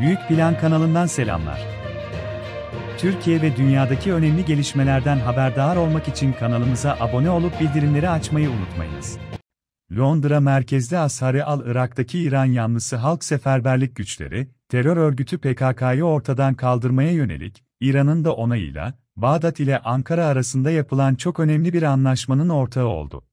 Büyük Plan kanalından selamlar. Türkiye ve dünyadaki önemli gelişmelerden haberdar olmak için kanalımıza abone olup bildirimleri açmayı unutmayınız. Londra merkezli Ashari al-Irak'taki İran yanlısı Halk Seferberlik Güçleri, terör örgütü PKK'yı ortadan kaldırmaya yönelik, İran'ın da onayıyla, Bağdat ile Ankara arasında yapılan çok önemli bir anlaşmanın ortağı oldu.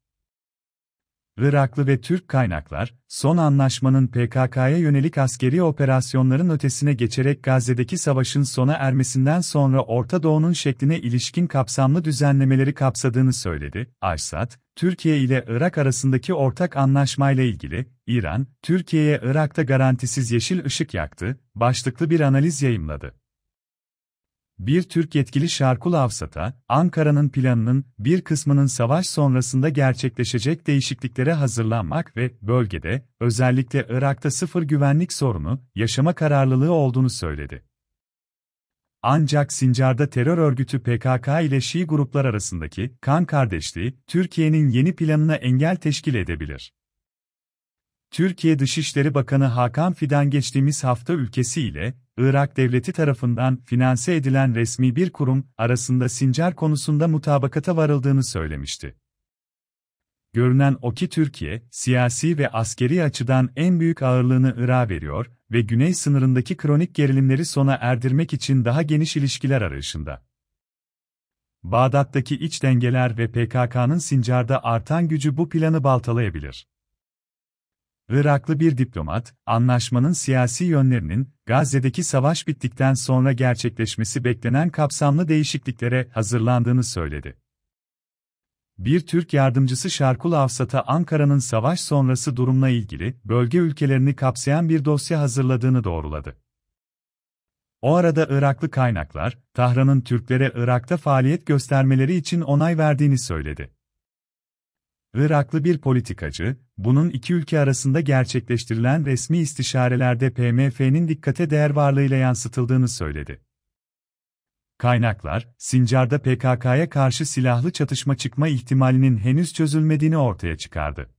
Iraklı ve Türk kaynaklar, son anlaşmanın PKK'ya yönelik askeri operasyonların ötesine geçerek Gazze'deki savaşın sona ermesinden sonra Orta Doğu'nun şekline ilişkin kapsamlı düzenlemeleri kapsadığını söyledi. Aysat, Türkiye ile Irak arasındaki ortak anlaşmayla ilgili, İran, Türkiye'ye Irak'ta garantisiz yeşil ışık yaktı, başlıklı bir analiz yayımladı. Bir Türk yetkili Şarkul Avsat'a, Ankara'nın planının bir kısmının savaş sonrasında gerçekleşecek değişikliklere hazırlanmak ve bölgede, özellikle Irak'ta sıfır güvenlik sorunu, yaşama kararlılığı olduğunu söyledi. Ancak Sincar'da terör örgütü PKK ile Şii gruplar arasındaki kan kardeşliği, Türkiye'nin yeni planına engel teşkil edebilir. Türkiye Dışişleri Bakanı Hakan Fidan geçtiğimiz hafta ülkesi ile Irak devleti tarafından finanse edilen resmi bir kurum arasında Sincar konusunda mutabakata varıldığını söylemişti. Görünen o ki Türkiye, siyasi ve askeri açıdan en büyük ağırlığını Irak'a veriyor ve güney sınırındaki kronik gerilimleri sona erdirmek için daha geniş ilişkiler arayışında. Bağdat'taki iç dengeler ve PKK'nın Sincar'da artan gücü bu planı baltalayabilir. Iraklı bir diplomat, anlaşmanın siyasi yönlerinin, Gazze'deki savaş bittikten sonra gerçekleşmesi beklenen kapsamlı değişikliklere hazırlandığını söyledi. Bir Türk yardımcısı Şarkul Avsat'a Ankara'nın savaş sonrası durumla ilgili bölge ülkelerini kapsayan bir dosya hazırladığını doğruladı. O arada Iraklı kaynaklar, Tahran'ın Türklere Irak'ta faaliyet göstermeleri için onay verdiğini söyledi. Iraklı bir politikacı, bunun iki ülke arasında gerçekleştirilen resmi istişarelerde PMF'nin dikkate değer varlığıyla yansıtıldığını söyledi. Kaynaklar, Sincar'da PKK'ya karşı silahlı çatışma çıkma ihtimalinin henüz çözülmediğini ortaya çıkardı.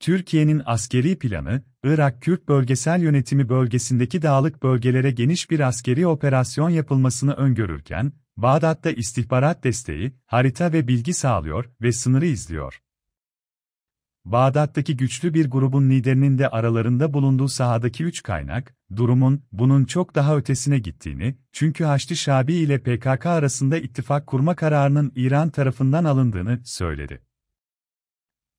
Türkiye'nin askeri planı, Irak Kürt Bölgesel Yönetimi bölgesindeki dağlık bölgelere geniş bir askeri operasyon yapılmasını öngörürken, Bağdat'ta istihbarat desteği, harita ve bilgi sağlıyor ve sınırı izliyor. Bağdat'taki güçlü bir grubun liderinin de aralarında bulunduğu sahadaki üç kaynak, durumun bunun çok daha ötesine gittiğini, çünkü Haçlı Şabi ile PKK arasında ittifak kurma kararının İran tarafından alındığını söyledi.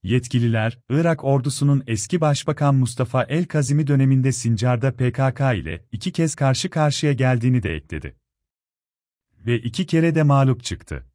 Yetkililer, Irak ordusunun eski başbakan Mustafa El-Kazimi döneminde Sincar'da PKK ile iki kez karşı karşıya geldiğini de ekledi ve iki kere de mağlup çıktı.